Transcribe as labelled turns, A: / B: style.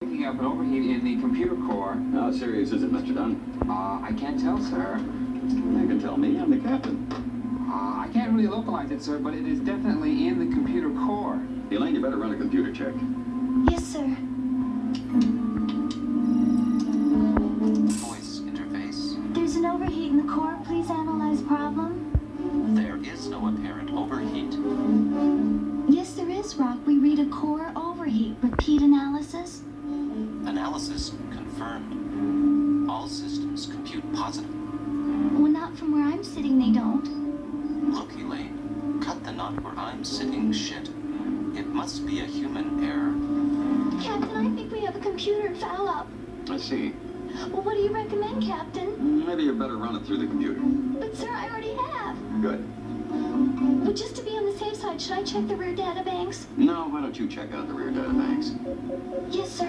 A: picking up an overheat in the computer core.
B: How serious is it, Mr. Dunn?
A: Uh, I can't tell, sir.
B: You can tell me. I'm the captain.
A: Uh, I can't really localize it, sir, but it is definitely in the computer core.
B: Elaine, you better run a computer check.
C: Yes, sir.
D: Voice interface.
C: There's an overheat in the core. Please analyze problem.
D: There is no apparent overheat.
C: Yes, there is, ROK. We read a core overheat. Repeat analysis.
D: Analysis confirmed. All systems compute positive.
C: Well, not from where I'm sitting, they don't.
D: Look, Elaine, cut the knot where I'm sitting shit. It must be a human error.
C: Captain, I think we have a computer foul up.
B: I see.
C: Well, what do you recommend, Captain?
B: Maybe you better run it through the computer.
C: But, sir, I already have.
B: Good.
C: Well, just to be on the safe side, should I check the rear data banks?
B: Now, why don't you check out the rear data banks?
C: Yes, sir.